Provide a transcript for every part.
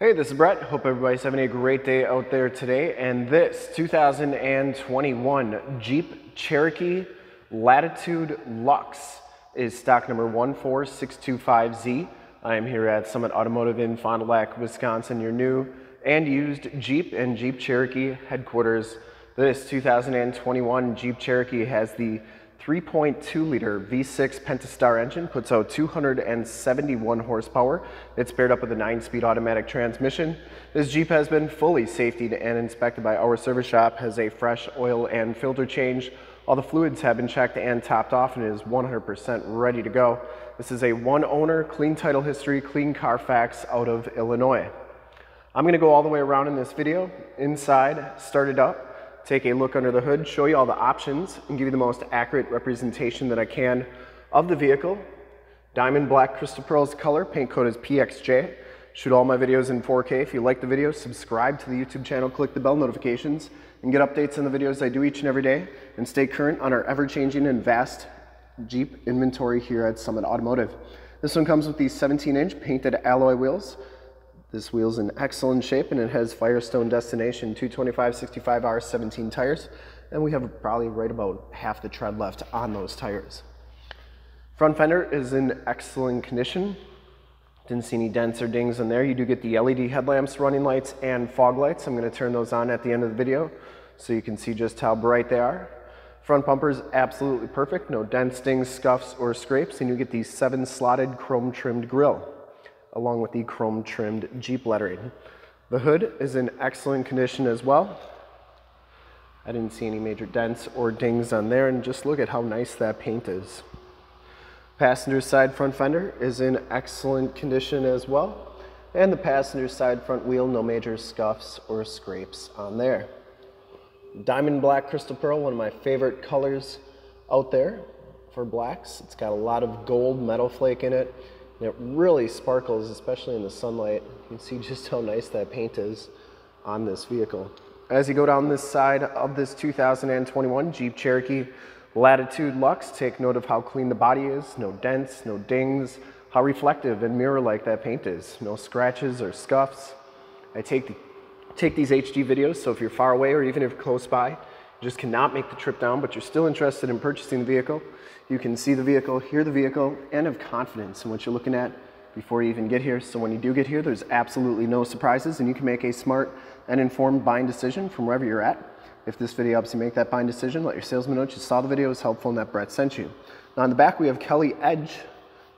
Hey, this is Brett. Hope everybody's having a great day out there today. And this 2021 Jeep Cherokee Latitude Lux is stock number 14625Z. I am here at Summit Automotive in Fond du Lac, Wisconsin, your new and used Jeep and Jeep Cherokee headquarters. This 2021 Jeep Cherokee has the 3.2 liter V6 Pentastar engine, puts out 271 horsepower. It's paired up with a 9-speed automatic transmission. This Jeep has been fully safetied and inspected by our service shop, has a fresh oil and filter change. All the fluids have been checked and topped off and is 100% ready to go. This is a one owner, clean title history, clean Carfax out of Illinois. I'm gonna go all the way around in this video, inside, start it up, take a look under the hood, show you all the options, and give you the most accurate representation that I can of the vehicle. Diamond black crystal pearlcoat, paint code is PXJ. Shoot all my videos in 4K. If you like the video, subscribe to the YouTube channel, click the bell notifications, and get updates on the videos I do each and every day, and stay current on our ever-changing and vast Jeep inventory here at Summit Automotive. This one comes with these 17-inch painted alloy wheels, this wheel's in excellent shape and it has Firestone Destination 225 65R 17 tires. And we have probably right about half the tread left on those tires. Front fender is in excellent condition. Didn't see any dents or dings in there. You do get the LED headlamps, running lights, and fog lights. I'm gonna turn those on at the end of the video so you can see just how bright they are. Front bumper is absolutely perfect. No dents, dings, scuffs, or scrapes. And you get the seven slotted chrome trimmed grille along with the chrome trimmed Jeep lettering. The hood is in excellent condition as well. I didn't see any major dents or dings on there and just look at how nice that paint is. Passenger side front fender is in excellent condition as well. And the passenger side front wheel, no major scuffs or scrapes on there. Diamond black crystal pearl, one of my favorite colors out there for blacks. It's got a lot of gold metal flake in it. And it really sparkles, especially in the sunlight. You can see just how nice that paint is on this vehicle. As you go down this side of this 2021 Jeep Cherokee Latitude Lux, take note of how clean the body is, no dents, no dings, how reflective and mirror-like that paint is, no scratches or scuffs. I take, the, take these HD videos, so if you're far away or even if close by, just cannot make the trip down, but you're still interested in purchasing the vehicle, you can see the vehicle, hear the vehicle, and have confidence in what you're looking at before you even get here. So when you do get here, there's absolutely no surprises and you can make a smart and informed buying decision from wherever you're at. If this video helps you make that buying decision, let your salesman know you saw the video was helpful and that Brett sent you. Now on the back, we have Kelly Edge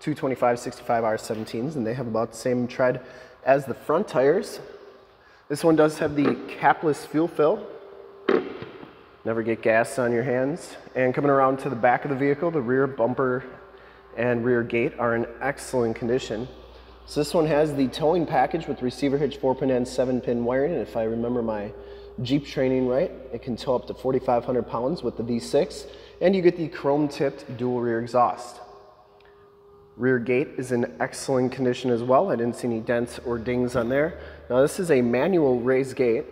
225 65 R17s and they have about the same tread as the front tires. This one does have the capless fuel fill never get gas on your hands. And coming around to the back of the vehicle, the rear bumper and rear gate are in excellent condition. So this one has the towing package with receiver hitch 4-pin and 7-pin wiring. And if I remember my Jeep training right, it can tow up to 4,500 pounds with the V6. And you get the chrome tipped dual rear exhaust. Rear gate is in excellent condition as well. I didn't see any dents or dings on there. Now this is a manual raised gate.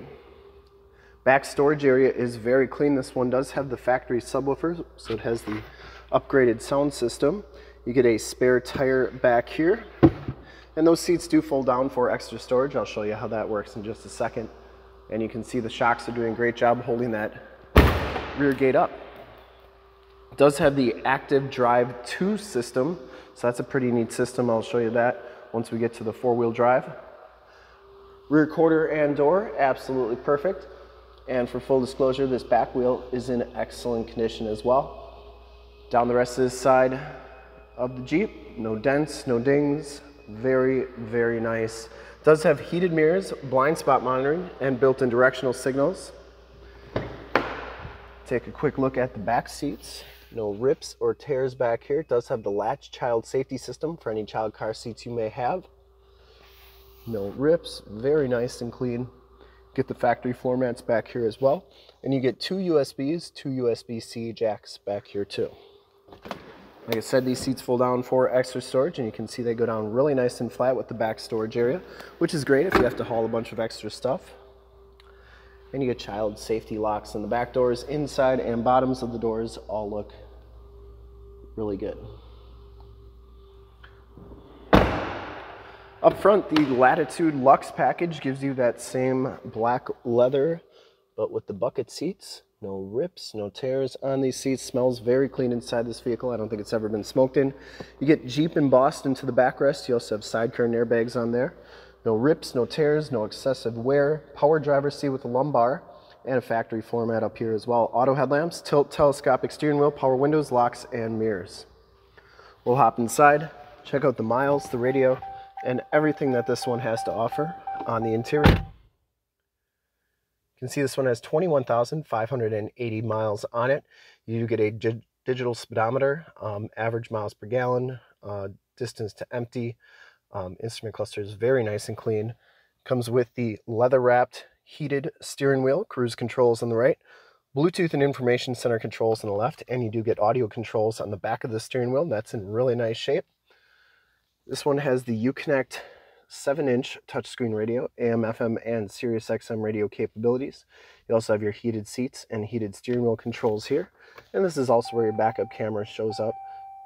Back storage area is very clean. This one does have the factory subwoofer, so it has the upgraded sound system. You get a spare tire back here. And those seats do fold down for extra storage. I'll show you how that works in just a second. And you can see the shocks are doing a great job holding that rear gate up. It does have the active drive 2 system, so that's a pretty neat system. I'll show you that once we get to the four-wheel drive. Rear quarter and door, absolutely perfect. And for full disclosure, this back wheel is in excellent condition as well. Down the rest of this side of the Jeep, no dents, no dings, very, very nice. Does have heated mirrors, blind spot monitoring, and built-in directional signals. Take a quick look at the back seats. No rips or tears back here. It does have the latch child safety system for any child car seats you may have. No rips, very nice and clean. Get the factory floor mats back here as well. And you get two USBs, two USB-C jacks back here too. Like I said, these seats fold down for extra storage and you can see they go down really nice and flat with the back storage area, which is great if you have to haul a bunch of extra stuff. And you get child safety locks in the back doors, inside and bottoms of the doors all look really good. Up front, the Latitude Lux package gives you that same black leather, but with the bucket seats. No rips, no tears on these seats. Smells very clean inside this vehicle. I don't think it's ever been smoked in. You get Jeep embossed into the backrest. You also have side curtain airbags on there. No rips, no tears, no excessive wear. Power driver seat with a lumbar and a factory format up here as well. Auto headlamps, tilt telescopic steering wheel, power windows, locks, and mirrors. We'll hop inside, check out the miles, the radio, and everything that this one has to offer on the interior. You can see this one has 21,580 miles on it. You do get a digital speedometer, um, average miles per gallon, uh, distance to empty. Um, instrument cluster is very nice and clean. Comes with the leather wrapped heated steering wheel, cruise controls on the right, Bluetooth and information center controls on the left, and you do get audio controls on the back of the steering wheel. That's in really nice shape. This one has the Uconnect 7-inch touchscreen radio, AM, FM, and Sirius XM radio capabilities. You also have your heated seats and heated steering wheel controls here. And this is also where your backup camera shows up.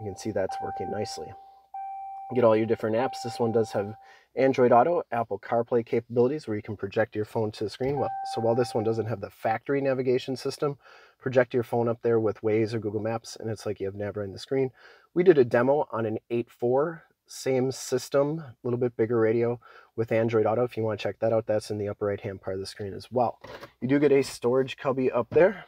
You can see that's working nicely. You get all your different apps. This one does have Android Auto, Apple CarPlay capabilities where you can project your phone to the screen. So while this one doesn't have the factory navigation system, project your phone up there with Waze or Google Maps and it's like you have Naver in the screen. We did a demo on an 8.4, same system, a little bit bigger radio with Android Auto. If you want to check that out, that's in the upper right hand part of the screen as well. You do get a storage cubby up there.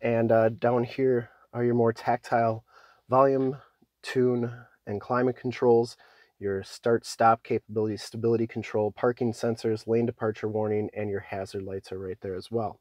And uh, down here are your more tactile volume, tune, and climate controls your start stop capabilities, stability control, parking sensors, lane departure warning, and your hazard lights are right there as well.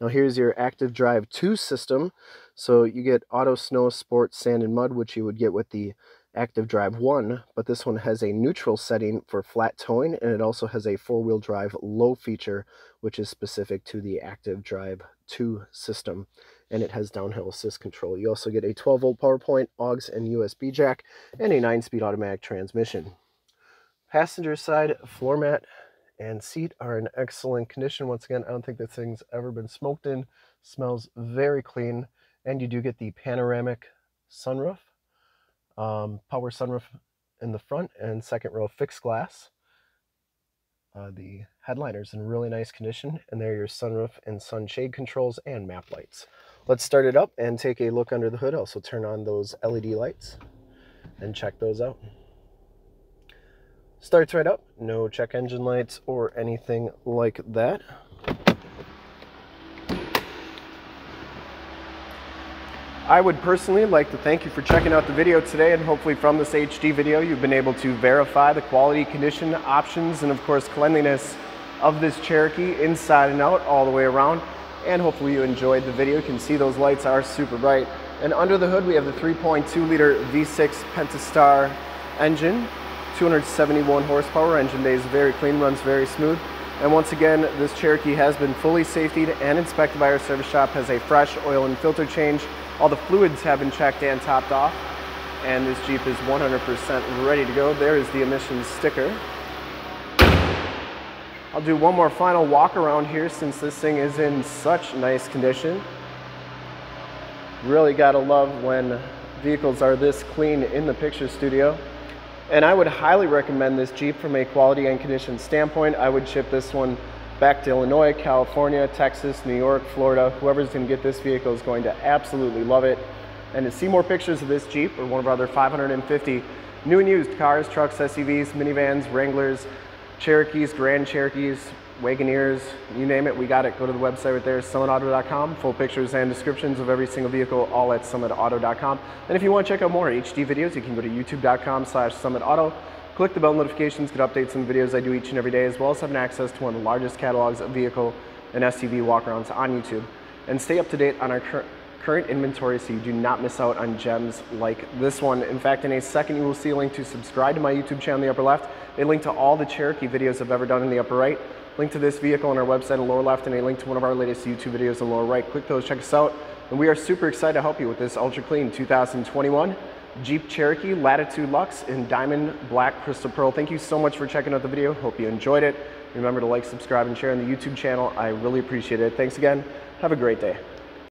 Now here's your active drive 2 system. So you get auto snow, sport, sand, and mud, which you would get with the active drive 1, but this one has a neutral setting for flat towing, and it also has a four-wheel drive low feature, which is specific to the active drive 2 system and it has downhill assist control. You also get a 12 volt power point, AUX and USB jack, and a 9-speed automatic transmission. Passenger side floor mat and seat are in excellent condition. Once again, I don't think this thing's ever been smoked in. Smells very clean, and you do get the panoramic sunroof, um, power sunroof in the front, and second row fixed glass. Uh, the headliner's in really nice condition, and there are your sunroof and sunshade controls and map lights. Let's start it up and take a look under the hood. Also turn on those LED lights and check those out. Starts right up, no check engine lights or anything like that. I would personally like to thank you for checking out the video today and hopefully from this HD video you've been able to verify the quality, condition, options, and of course cleanliness of this Cherokee inside and out all the way around. And hopefully you enjoyed the video. You can see those lights are super bright. And under the hood we have the 3.2 liter V6 Pentastar engine, 271 horsepower. Engine bay is very clean, runs very smooth. And once again, this Cherokee has been fully safetied and inspected by our service shop, has a fresh oil and filter change, all the fluids have been checked and topped off, and this Jeep is 100% ready to go. There is the emissions sticker. I'll do one more final walk around here since this thing is in such nice condition. Really gotta love when vehicles are this clean in the picture studio. And I would highly recommend this Jeep from a quality and condition standpoint. I would ship this one back to Illinois, California, Texas, New York, Florida. Whoever's gonna get this vehicle is going to absolutely love it. And to see more pictures of this Jeep or one of our other 550 new and used cars, trucks, SUVs, minivans, Wranglers, Cherokees, Grand Cherokees, Wagoneers, you name it, we got it. Go to the website right there, summitauto.com. Full pictures and descriptions of every single vehicle, all at summitauto.com. And if you want to check out more HD videos, you can go to youtube.com slash summitauto. Click the bell notifications, get updates on the videos I do each and every day, as well as having access to one of the largest catalogs of vehicle and SUV walkarounds on YouTube. And stay up to date on our cur current inventory so you do not miss out on gems like this one. In fact, in a second, you will see a link to subscribe to my YouTube channel in the upper left, a link to all the Cherokee videos I've ever done in the upper right, link to this vehicle on our website in the lower left, and a link to one of our latest YouTube videos in the lower right. Click those, check us out. And we are super excited to help you with this ultra clean 2021 Jeep Cherokee Latitude Lux in Diamond Black Crystal Pearl. Thank you so much for checking out the video. Hope you enjoyed it. Remember to like, subscribe, and share on the YouTube channel. I really appreciate it. Thanks again. Have a great day.